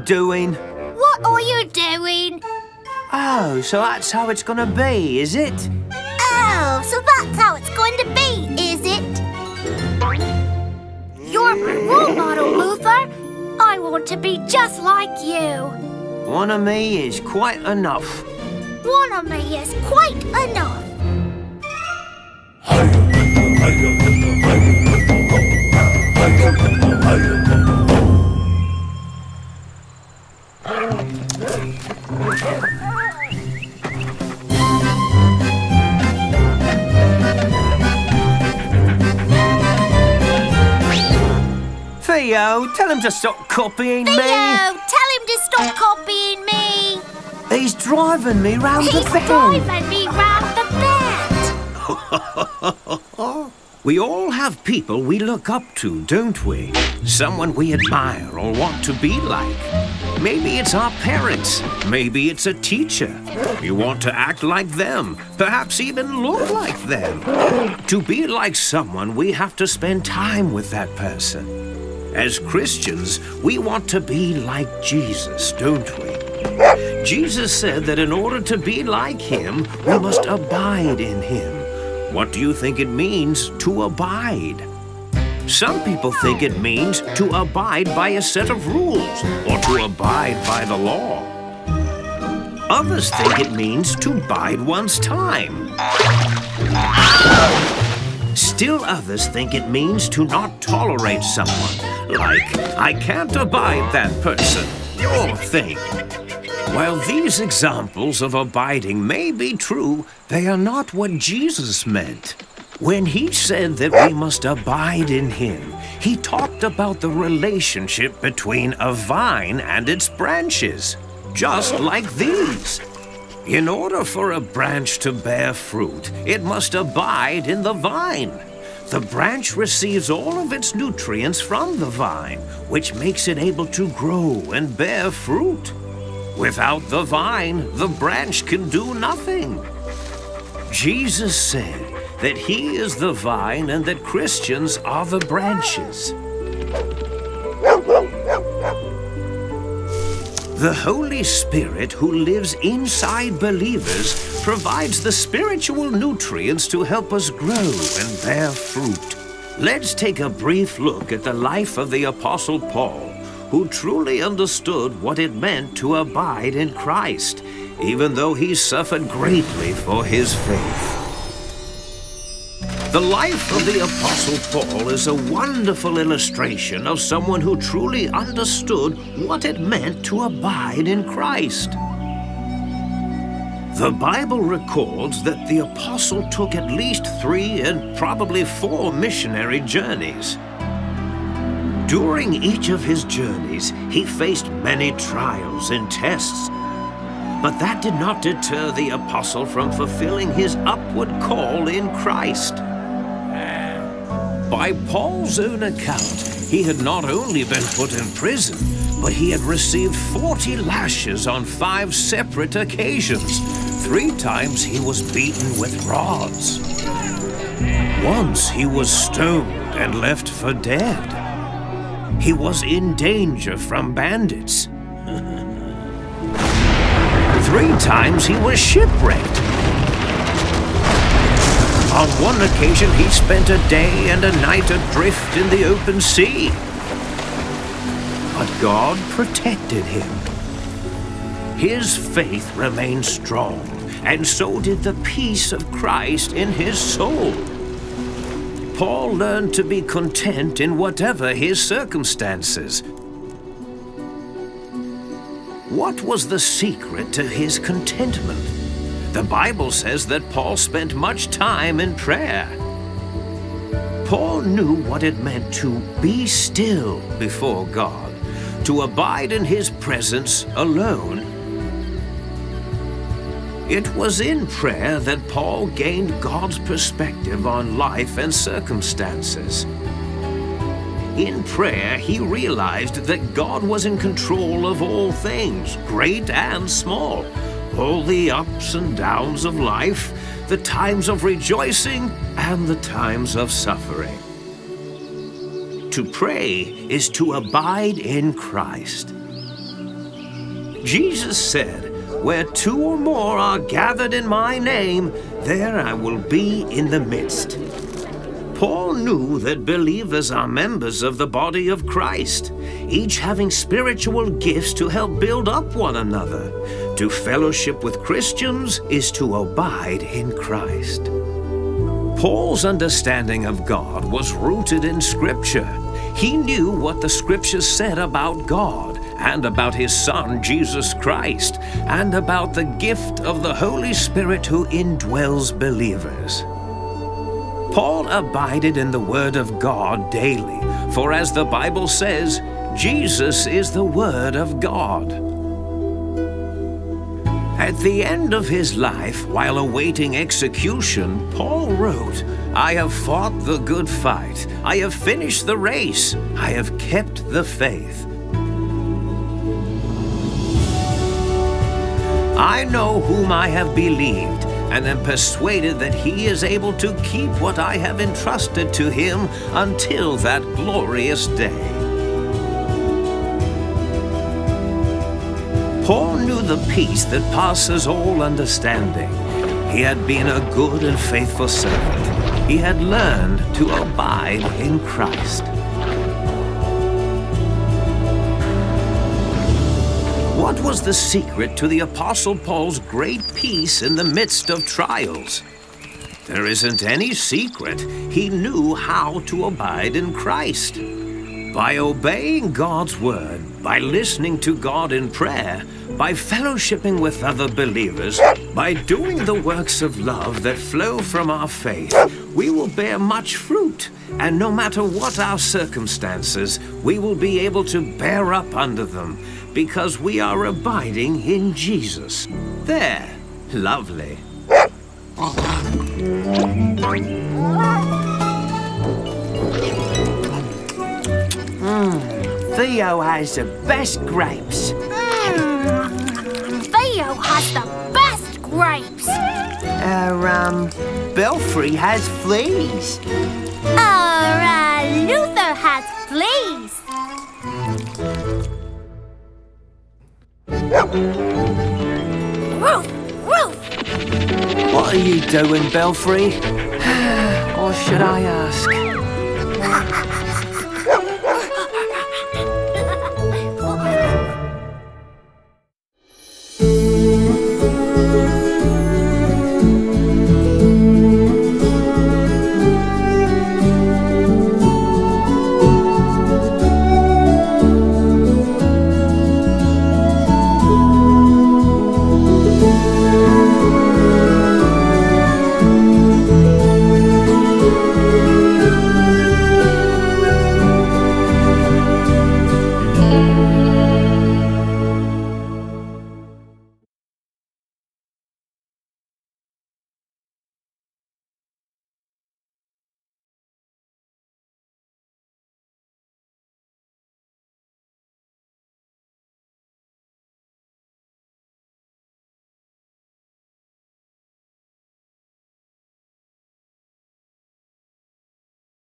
What are you doing? What are you doing? Oh, so that's how it's gonna be, is it? Oh, so that's how it's going to be, is it? You're my role model, Luther. I want to be just like you. One of me is quite enough. One of me is quite enough. Theo, tell him to stop copying Theo, me. tell him to stop copying me. He's driving me round He's the bend. He's driving me round the bend. We all have people we look up to, don't we? Someone we admire or want to be like. Maybe it's our parents. Maybe it's a teacher. You want to act like them, perhaps even look like them. To be like someone, we have to spend time with that person. As Christians, we want to be like Jesus, don't we? Jesus said that in order to be like him, we must abide in him. What do you think it means to abide? Some people think it means to abide by a set of rules or to abide by the law. Others think it means to bide one's time. Still others think it means to not tolerate someone. Like, I can't abide that person. Your thing. While these examples of abiding may be true, they are not what Jesus meant. When he said that we must abide in him, he talked about the relationship between a vine and its branches, just like these. In order for a branch to bear fruit, it must abide in the vine. The branch receives all of its nutrients from the vine, which makes it able to grow and bear fruit. Without the vine, the branch can do nothing. Jesus said that he is the vine and that Christians are the branches. The Holy Spirit who lives inside believers provides the spiritual nutrients to help us grow and bear fruit. Let's take a brief look at the life of the Apostle Paul, who truly understood what it meant to abide in Christ, even though he suffered greatly for his faith. The life of the Apostle Paul is a wonderful illustration of someone who truly understood what it meant to abide in Christ. The Bible records that the Apostle took at least three and probably four missionary journeys. During each of his journeys, he faced many trials and tests. But that did not deter the apostle from fulfilling his upward call in Christ. By Paul's own account, he had not only been put in prison, but he had received 40 lashes on five separate occasions. Three times he was beaten with rods. Once he was stoned and left for dead. He was in danger from bandits. Three times he was shipwrecked. On one occasion, he spent a day and a night adrift in the open sea. But God protected him. His faith remained strong, and so did the peace of Christ in his soul. Paul learned to be content in whatever his circumstances. What was the secret to his contentment? The Bible says that Paul spent much time in prayer. Paul knew what it meant to be still before God, to abide in his presence alone. It was in prayer that Paul gained God's perspective on life and circumstances. In prayer, he realized that God was in control of all things, great and small all the ups and downs of life, the times of rejoicing and the times of suffering. To pray is to abide in Christ. Jesus said, Where two or more are gathered in my name, there I will be in the midst. Paul knew that believers are members of the body of Christ, each having spiritual gifts to help build up one another. To fellowship with Christians is to abide in Christ. Paul's understanding of God was rooted in Scripture. He knew what the Scriptures said about God and about His Son, Jesus Christ, and about the gift of the Holy Spirit who indwells believers. Paul abided in the Word of God daily, for as the Bible says, Jesus is the Word of God. At the end of his life, while awaiting execution, Paul wrote, I have fought the good fight. I have finished the race. I have kept the faith. I know whom I have believed, and am persuaded that he is able to keep what I have entrusted to him until that glorious day. Paul knew the peace that passes all understanding. He had been a good and faithful servant. He had learned to abide in Christ. What was the secret to the Apostle Paul's great peace in the midst of trials? There isn't any secret. He knew how to abide in Christ. By obeying God's word, by listening to God in prayer, by fellowshipping with other believers, by doing the works of love that flow from our faith, we will bear much fruit. And no matter what our circumstances, we will be able to bear up under them because we are abiding in Jesus. There, lovely. Theo has the best grapes. Mmm, Theo has the best grapes. Uh, um, Belfry has fleas. Oh, uh, Luther has fleas. Roof, roof. What are you doing, Belfry? or should I ask?